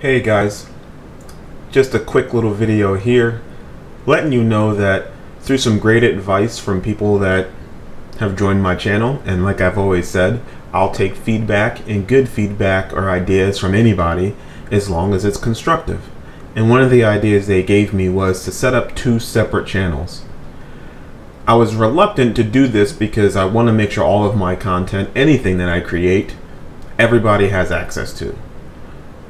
Hey guys, just a quick little video here letting you know that through some great advice from people that have joined my channel and like I've always said I'll take feedback and good feedback or ideas from anybody as long as it's constructive. And one of the ideas they gave me was to set up two separate channels. I was reluctant to do this because I want to make sure all of my content anything that I create everybody has access to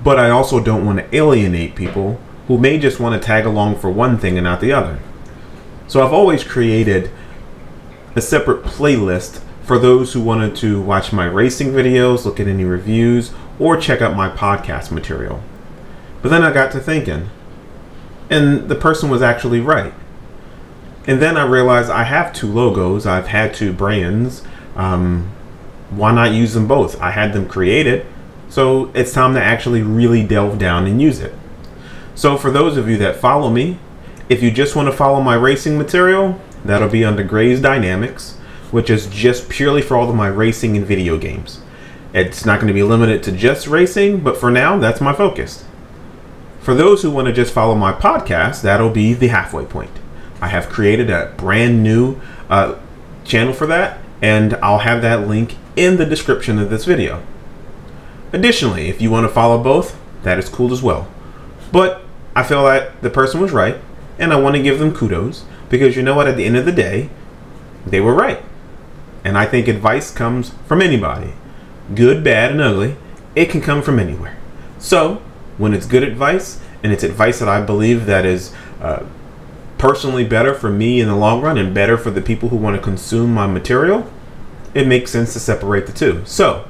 but I also don't want to alienate people who may just want to tag along for one thing and not the other. So I've always created a separate playlist for those who wanted to watch my racing videos, look at any reviews, or check out my podcast material. But then I got to thinking, and the person was actually right. And then I realized I have two logos, I've had two brands. Um, why not use them both? I had them created so it's time to actually really delve down and use it. So for those of you that follow me, if you just want to follow my racing material, that'll be under Grayze Dynamics, which is just purely for all of my racing and video games. It's not going to be limited to just racing, but for now, that's my focus. For those who want to just follow my podcast, that'll be the halfway point. I have created a brand new uh, channel for that, and I'll have that link in the description of this video. Additionally, if you want to follow both, that is cool as well. But I feel that the person was right, and I want to give them kudos because you know what? At the end of the day, they were right. And I think advice comes from anybody good, bad, and ugly. It can come from anywhere. So, when it's good advice, and it's advice that I believe that is uh, personally better for me in the long run and better for the people who want to consume my material, it makes sense to separate the two. So,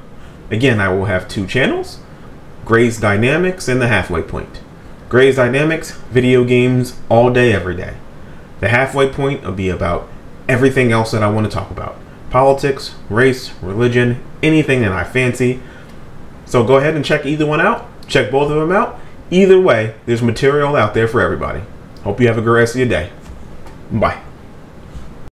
Again, I will have two channels, Grayze Dynamics and the Halfway Point. Grayze Dynamics, video games all day, every day. The Halfway Point will be about everything else that I want to talk about. Politics, race, religion, anything that I fancy. So go ahead and check either one out. Check both of them out. Either way, there's material out there for everybody. Hope you have a great rest of your day. Bye.